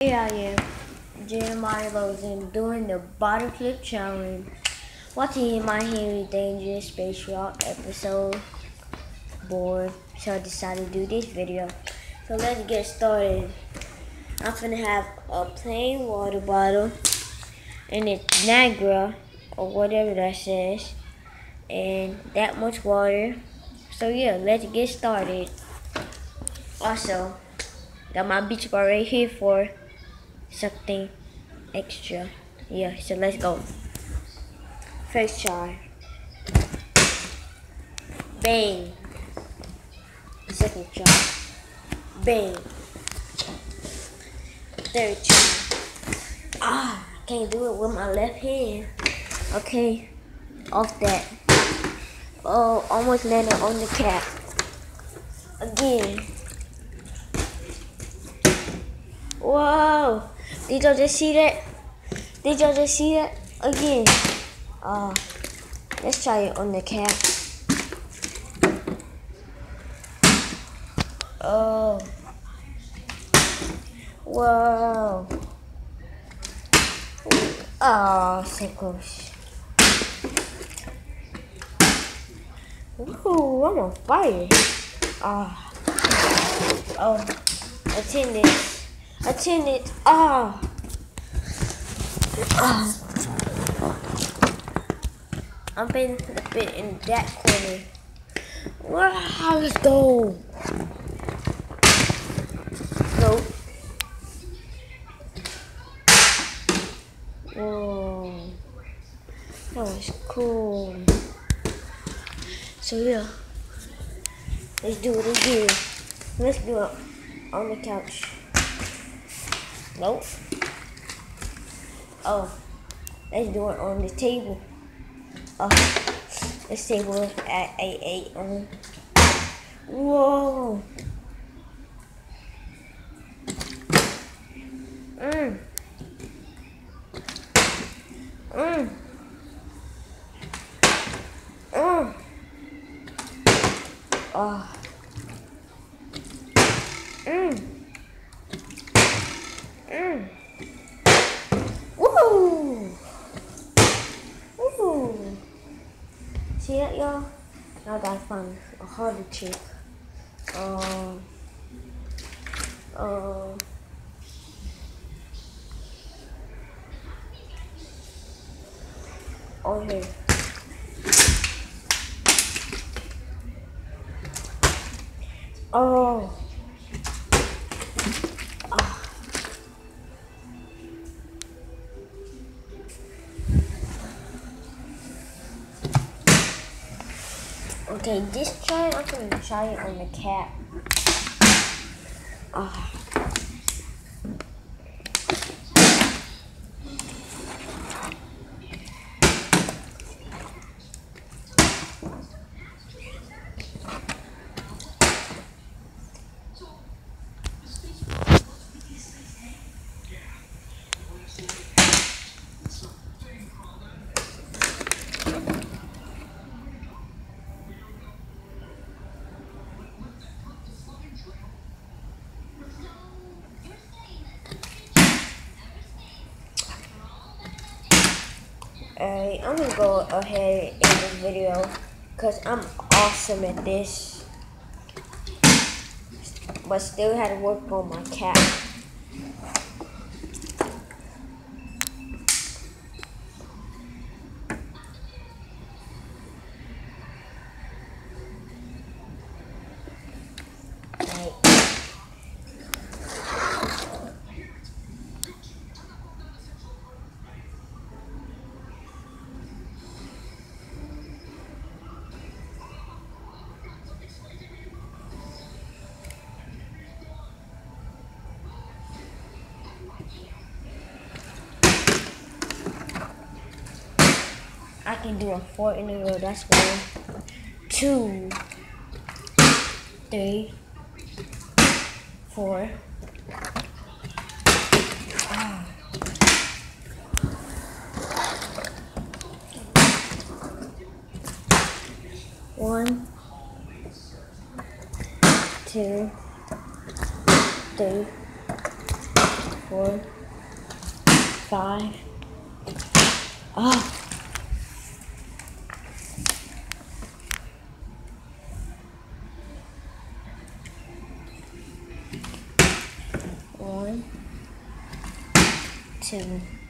Here I am, Jeremiah Lozin, doing the bottle flip challenge. Watching my Henry Dangerous Space Rock episode. Bored, so I decided to do this video. So let's get started. I'm gonna have a plain water bottle, and it's Niagara, or whatever that says, and that much water. So yeah, let's get started. Also, got my beach bar right here for something extra. Yeah, so let's go. First try. Bang. Second try. Bang. Third try. Ah, can't do it with my left hand. Okay, off that. Oh, almost landed on the cap. Again. Whoa! Did y'all just see that? Did y'all just see that? Again. Uh, let's try it on the cap. Oh. Whoa. Oh, so close. Ooh, I'm on fire. Ah. Oh. Attend this. Attend it. Ah. Ah. I'm been a bit in that corner. Wow, let's go. Go. Whoa. That was cool. So yeah. Let's do it again. Let's do it on the couch. Nope. Oh. Let's do it on the table. Oh, this table at A eight on. Whoa. Mmm. Mmm. Mmm. Oh. Mmm. Woo! Woo! See that, y'all? Now I find a harder trick. Um. Um. Here. Oh. Okay, this try I'm gonna try it on the cat. Ah. Alright, I'm gonna go ahead in this video because I'm awesome at this. But still had to work on my cat. Can do a four in a row. That's one, two, three, four. Ah. One, two, three, four, five. Oh. One, two, five,